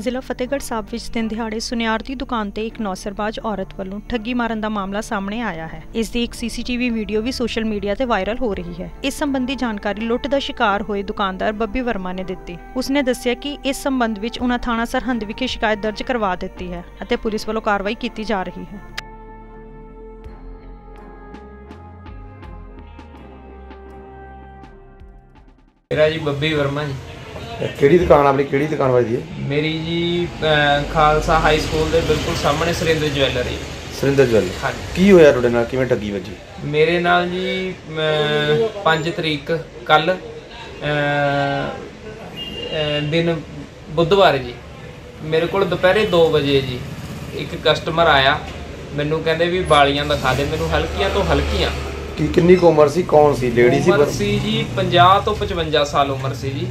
ਜ਼ਿਲ੍ਹਾ ਫਤਿਹਗੜ੍ਹ ਸਾਹਿਬ ਵਿੱਚ ਦਿਨ ਦਿਹਾੜੇ ਸੁਨਿਆਰ ਦੀ ਦੁਕਾਨ ਤੇ ਇੱਕ ਨੌਸਰਬਾਜ਼ ਔਰਤ ਵੱਲੋਂ ਠੱਗੀ ਮਾਰਨ ਦਾ ਮਾਮਲਾ ਸਾਹਮਣੇ ਆਇਆ ਹੈ। ਇਸ ਦੀ ਇੱਕ ਸੀਸੀਟੀਵੀ ਵੀਡੀਓ ਵੀ ਸੋਸ਼ਲ ਮੀਡੀਆ ਤੇ ਵਾਇਰਲ ਹੋ ਰਹੀ ਹੈ। ਇਸ ਸੰਬੰਧੀ ਜਾਣਕਾਰੀ ਲੁੱਟ ਦਾ ਸ਼ਿਕਾਰ ਹੋਏ ਦੁਕਾਨਦਾਰ ਬੱਬੀ ਵਰਮਾ ਨੇ ਦਿੱਤੀ। ਉਸਨੇ ਦੱਸਿਆ ਕਿ ਇਸ ਸੰਬੰਧ ਵਿੱਚ ਉਹਨਾਂ ਥਾਣਾ ਸਰਹੰਦ ਵਿਖੇ ਸ਼ਿਕਾਇਤ ਦਰਜ ਕਰਵਾ ਦਿੱਤੀ ਹੈ ਅਤੇ ਪੁਲਿਸ ਵੱਲੋਂ ਕਾਰਵਾਈ ਕੀਤੀ ਜਾ ਰਹੀ ਹੈ। ਮੇਰਾ ਜੀ ਬੱਬੀ ਵਰਮਾ ਜੀ। ਕਿਹੜੀ ਦੁਕਾਨ ਆਪਣੀ? ਕਿਹੜੀ ਦੁਕਾਨ ਵੱਜਦੀ ਹੈ? ਮੇਰੀ ਜੀ ਅਹ, ਖਾਲਸਾ ਹਾਈ ਸਕੂਲ ਦੇ ਬਿਲਕੁਲ ਸਾਹਮਣੇ ਸੁਰਿੰਦਰ ਜਵੈਲਰੀ। ਸੁਰਿੰਦਰ ਜਵੈਲ ਹਾਂਜੀ। ਕੀ ਹੋਇਆ ਤੁਹਾਡੇ ਨਾਲ? ਕਿਵੇਂ ਠੱਗੀ ਵੱਜੀ? ਮੇਰੇ ਨਾਲ ਜੀ 5 ਤਰੀਕ ਕੱਲ ਦਿਨ ਬੁੱਧਵਾਰ ਜੀ। ਮੇਰੇ ਕੋਲ ਦੁਪਹਿਰੇ 2 ਵਜੇ ਜੀ ਇੱਕ ਕਸਟਮਰ ਆਇਆ। ਮੈਨੂੰ ਕਹਿੰਦੇ ਵੀ ਵਾਲੀਆਂ ਦਿਖਾ ਦੇ। ਮੈਨੂੰ ਹਲਕੀਆਂ ਤੋਂ ਹਲਕੀਆਂ। ਕੀ ਕਿੰਨੀ ਕੁ ਉਮਰ ਸੀ? ਕੌਣ ਸੀ? ਲੇਡੀ ਸੀ? ਉਮਰ ਸੀ ਜੀ 50 ਤੋਂ 55 ਸਾਲ ਉਮਰ ਸੀ ਜੀ।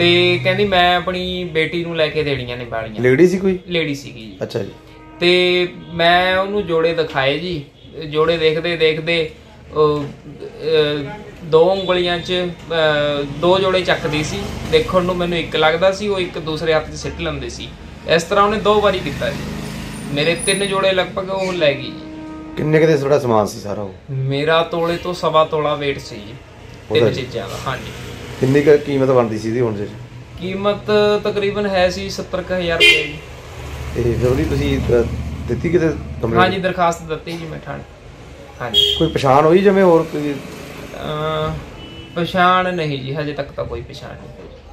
ਤੇ ਕਹਿੰਦੀ ਮੈਂ ਆਪਣੀ ਬੇਟੀ ਨੂੰ ਲੈ ਕੇ ਦੇਣੀਆਂ ਨੇ ਵਾਲੀਆਂ ਲੇਡੀ ਸੀ ਕੋਈ? ਲੇਡੀ ਸੀਗੀ ਜੀ। ਅੱਛਾ ਜੀ। ਤੇ ਮੈਂ ਉਹਨੂੰ ਜੋੜੇ ਦਿਖਾਏ ਜੀ। ਜੋੜੇ ਦੇਖਦੇ ਦੇਖਦੇ ਉਹ, ਅਹ, ਦੋ ਉਂਗਲੀਆਂ 'ਚ ਅਹ, ਦੋ ਜੋੜੇ ਚੱਕਦੀ ਸੀ। ਦੇਖਣ ਨੂੰ ਮੈਨੂੰ ਇੱਕ ਲੱਗਦਾ ਸੀ ਉਹ ਇੱਕ ਦੂਸਰੇ ਹੱਥ 'ਚ ਸਿੱਟ ਲੈਂਦੇ ਸੀ। ਇਸ ਤਰ੍ਹਾਂ ਉਹਨੇ ਦੋ ਵਾਰੀ ਕੀਤਾ ਜੀ। ਮੇਰੇ ਤਿੰਨ ਜੋੜੇ ਲਗਭਗ ਉਹ ਲੈ ਗਈ ਜੀ। ਕਿੰਨੇ ਕਿਤੇ ਤੁਹਾਡਾ ਸਮਾਨ ਸੀ ਸਾਰਾ ਉਹ? ਮੇਰਾ ਤੋਲੇ ਤੋਂ ਸਵਾ ਤੋਲਾ weight ਸੀ ਜੀ। ਤਿੰਨ। ਚੀਜ਼ਾਂ ਦਾ ਹਾਂਜੀ। ਕਿੰਨੀ ਕੁ ਕੀਮਤ ਬਣਦੀ ਸੀ ਇਹਦੀ ਹੁਣ ਜੇ? ਕੀਮਤ ਤਕਰੀਬਨ ਹੈ ਸੀ 70000 ਰੁਪਏ ਜੀ। ਤੇ ਫਿਰ ਉਹਦੀ ਤੁਸੀਂ ਅ, ਦਿੱਤੀ ਕਿਤੇ complaint? ਹਾਂਜੀ ਦਰਖਾਸਤ ਦਿੱਤੀ ਜੀ ਮੈਂ ਥਾਣੇ। ਹਾਂਜੀ। ਕੋਈ ਪਛਾਣ ਹੋਈ ਜਿਵੇਂ ਹੋਰ ਕੋਈ? ਪਛਾਣ ਨਹੀਂ ਜੀ ਹਜੇ ਤੱਕ ਤਾਂ ਕੋਈ ਪਛਾਣ ਨਹੀਂ ਹੋਈ।